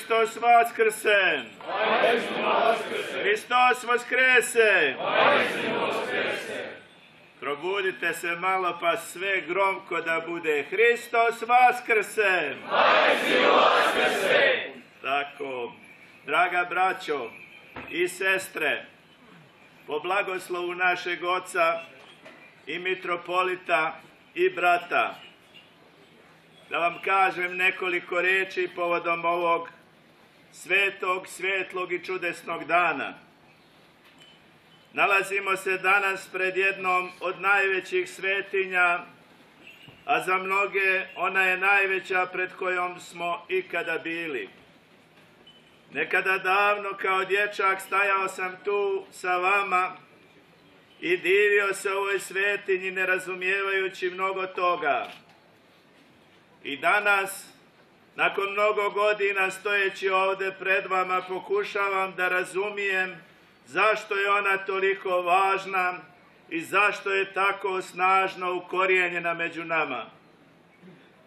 Hristos vaskrsen! Hristos vaskrese! Probudite se malo pa sve gromko da bude Hristos vaskrse! Tako, draga braćo i sestre, po blagoslovu našeg oca i mitropolita i brata, da vam kažem nekoliko riječi povodom ovog svetog, svetlog i čudesnog dana. Nalazimo se danas pred jednom od najvećih svetinja, a za mnoge ona je najveća pred kojom smo ikada bili. Nekada davno kao dječak stajao sam tu sa vama i divio se ovoj svetinji ne razumijevajući mnogo toga. I danas, nakon mnogo godina stojeći ovdje pred vama, pokušavam da razumijem zašto je ona toliko važna i zašto je tako snažno ukorijenjena među nama.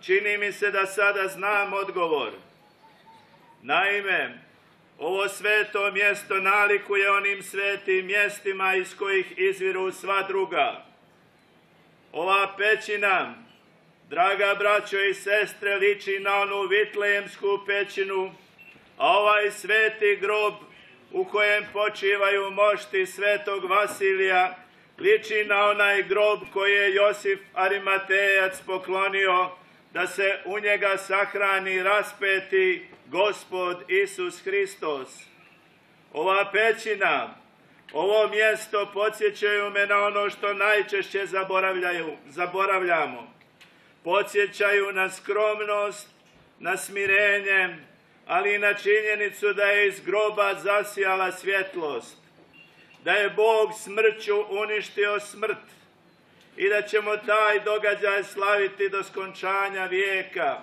Čini mi se da sada znam odgovor. Naime, ovo sveto mjesto nalikuje onim svetim mjestima iz kojih izviru sva druga. Ova pećina, draga braćo i sestre, liči na onu vitlejemsku pećinu, a ovaj sveti grob u kojem počivaju mošti svetog Vasilija, liči na onaj grob koji je Josif Arimatejac poklonio da se u njega sahrani raspeti Gospod Isus Hristos. Ova pećina, ovo mjesto podsjećaju me na ono što najčešće zaboravljamo. Podsjećaju na skromnost, na smirenje, ali i na činjenicu da je iz groba zasijala svjetlost, da je Bog smrću uništio smrt i da ćemo taj događaj slaviti do skončanja vijeka,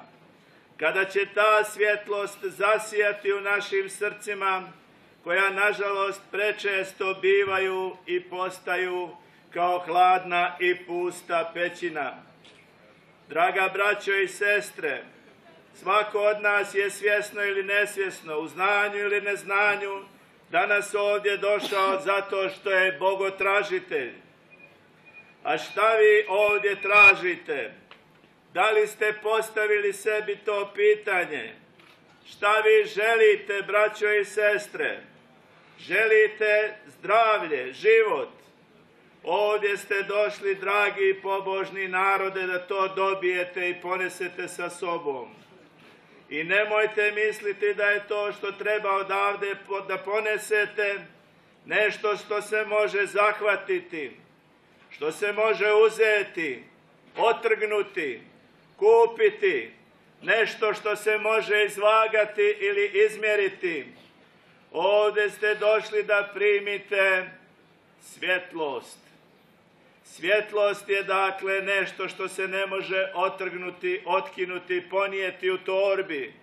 kada će ta svjetlost zasijati u našim srcima, koja nažalost prečesto bivaju i postaju kao hladna i pusta pećina. Draga braćo i sestre, Svako od nas je svjesno ili nesvjesno, u znanju ili neznanju, danas ovdje došao zato što je bogotražitelj. A šta vi ovdje tražite? Da li ste postavili sebi to pitanje? Šta vi želite, braćo i sestre? Želite zdravlje, život? Ovdje ste došli, dragi i pobožni narode, da to dobijete i ponesete sa sobom. I nemojte misliti da je to što treba odavde da ponesete nešto što se može zahvatiti, što se može uzeti, otrgnuti, kupiti, nešto što se može izvagati ili izmjeriti. Ovdje ste došli da primite svjetlost. Svjetlost je dakle nešto što se ne može otrgnuti, otkinuti, ponijeti u torbi.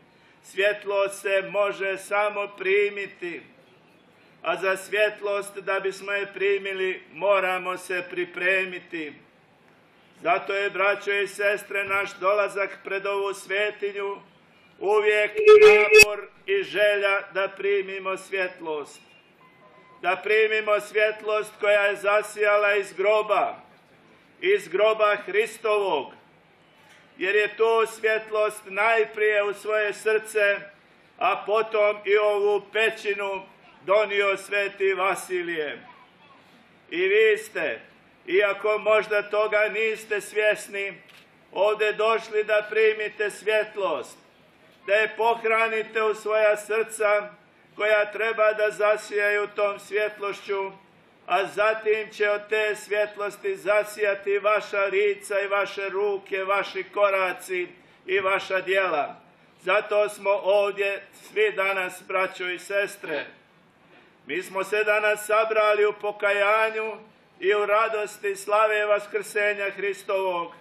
Svjetlost se može samo primiti. A za svjetlost da bismo je primili moramo se pripremiti. Zato je, braćo i sestre, naš dolazak pred ovu svetinju uvijek napor i želja da primimo svjetlost da primimo svjetlost koja je zasijala iz groba, iz groba Hristovog, jer je to svjetlost najprije u svoje srce, a potom i ovu pećinu donio sveti Vasilije. I vi ste, iako možda toga niste svjesni, ovdje došli da primite svjetlost, da je pohranite u svoja srca, koja treba da zasijaju tom svjetlošću, a zatim će od te svjetlosti zasijati vaša lica i vaše ruke, vaši koraci i vaša djela. Zato smo ovdje svi danas, braćo i sestre. Mi smo se danas sabrali u pokajanju i u radosti slave Vaskrsenja Hristovog.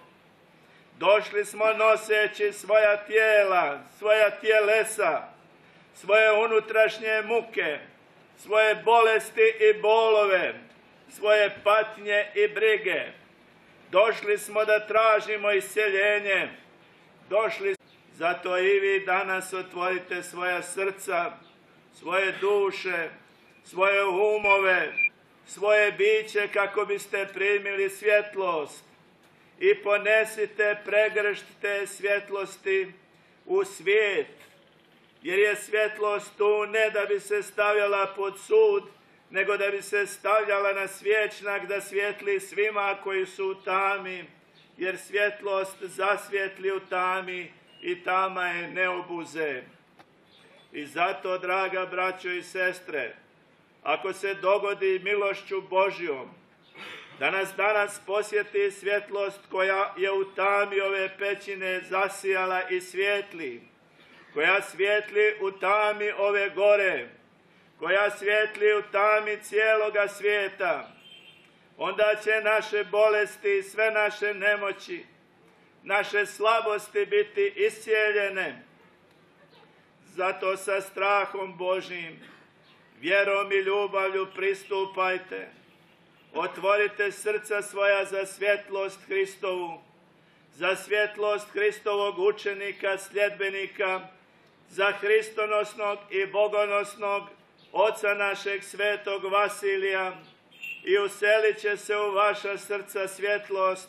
Došli smo noseći svoja tijela, svoja tijelesa, svoje unutrašnje muke, svoje bolesti i bolove, svoje patnje i brige. Došli smo da tražimo isceljenje. Došli Zato i vi danas otvorite svoja srca, svoje duše, svoje umove, svoje biće kako biste primili svjetlost i ponesite pregršt te svjetlosti u svijet, jer je svjetlost tu ne da bi se stavljala pod sud, nego da bi se stavljala na svječnak da svjetli svima koji su u tami, jer svjetlost zasvjetli u tami i tama je ne obuze. I zato, draga braćo i sestre, ako se dogodi milošću Božjom, da nas danas posjeti svjetlost koja je u tami ove pećine zasijala i svjetli, koja svjetli u tami ove gore, koja svjetli u tami cijeloga svijeta, onda će naše bolesti i sve naše nemoći, naše slabosti biti iscijeljene. Zato sa strahom Božim, vjerom i ljubavlju pristupajte, otvorite srca svoja za svjetlost Hristovu, za svjetlost Hristovog učenika, sljedbenika, za hristonosnog i bogonosnog oca našeg svetog Vasilija i uselit će se u vaša srca svjetlost,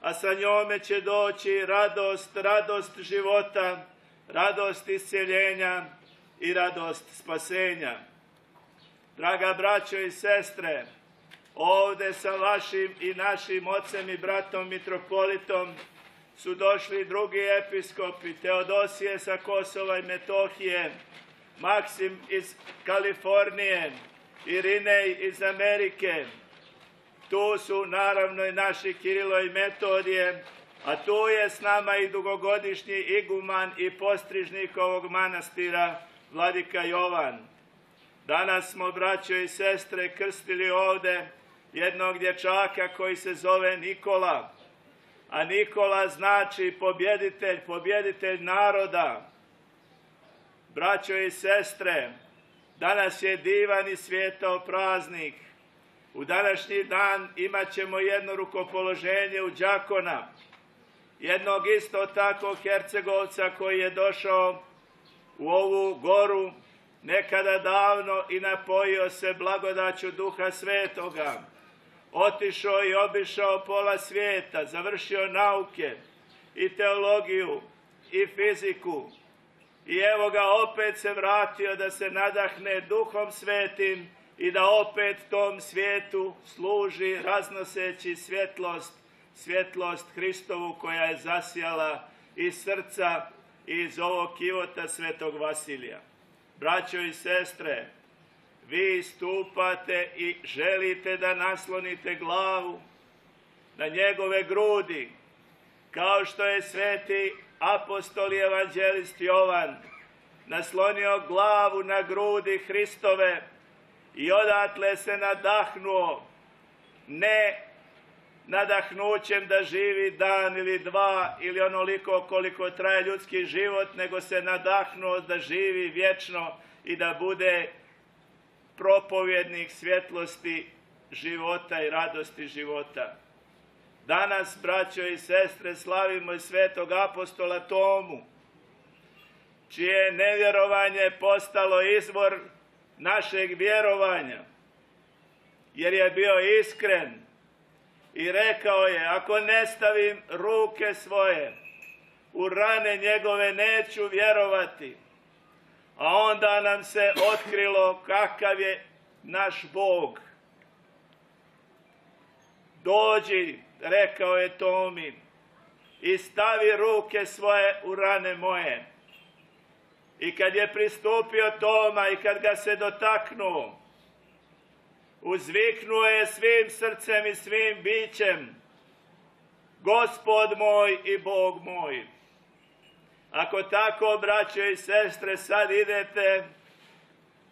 a sa njome će doći radost, radost života, radost isceljenja i radost spasenja. Draga braćo i sestre, ovdje sa vašim i našim ocem i bratom mitropolitom su došli drugi episkopi, Teodosije sa Kosova i Metohije, Maksim iz Kalifornije, Irinej iz Amerike. Tu su naravno i naši Kirilo i Metodije, a tu je s nama i dugogodišnji iguman i postrižnik ovog manastira, Vladika Jovan. Danas smo, braćo i sestre, krstili ovde jednog dječaka koji se zove Nikola. A Nikola znači pobjeditelj, pobjeditelj naroda. Braćo i sestre, danas je divan i svijetao praznik. U današnji dan imat ćemo jedno rukopoloženje u Đakona. Jednog isto tako Hercegovca koji je došao u ovu goru nekada davno i napojio se blagodaću duha svetoga. Otišao i obišao pola svijeta, završio nauke i teologiju i fiziku. I evo ga opet se vratio da se nadahne duhom svetim i da opet tom svijetu služi raznoseći svjetlost, svjetlost Hristovu koja je zasijala iz srca i iz ovog kivota svetog Vasilija. Braćo i sestre, vi stupate i želite da naslonite glavu na njegove grudi, kao što je sveti apostol i evanđelist Jovan naslonio glavu na grudi Hristove i odatle se nadahnuo, ne nadahnućem da živi dan ili dva ili onoliko koliko traje ljudski život, nego se nadahnuo da živi vječno i da bude propovjednik svjetlosti života i radosti života. Danas, braćo i sestre, slavimo i svetog apostola Tomu, čije nevjerovanje postalo izvor našeg vjerovanja, jer je bio iskren i rekao je, ako ne stavim ruke svoje u rane njegove, neću vjerovati. A onda nam se otkrilo kakav je naš Bog. Dođi, rekao je Tomi, i stavi ruke svoje u rane moje. I kad je pristupio Toma i kad ga se dotaknuo, uzviknuo je svim srcem i svim bićem, Gospod moj i Bog moj. Ako tako, braće i sestre, sad idete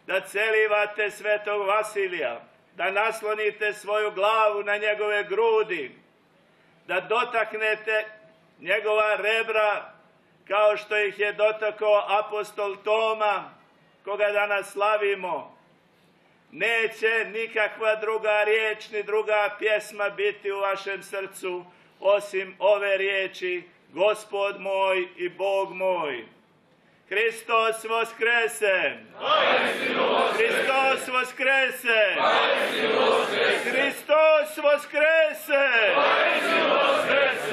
da celivate svetog Vasilija, da naslonite svoju glavu na njegove grudi, da dotaknete njegova rebra kao što ih je dotakao apostol Toma, koga danas slavimo. Neće nikakva druga riječ ni druga pjesma biti u vašem srcu, osim ove riječi Gospod moj i Bog moj. Hristos voskrese! Hristos voskrese! Hristos voskrese! Hristos voskrese!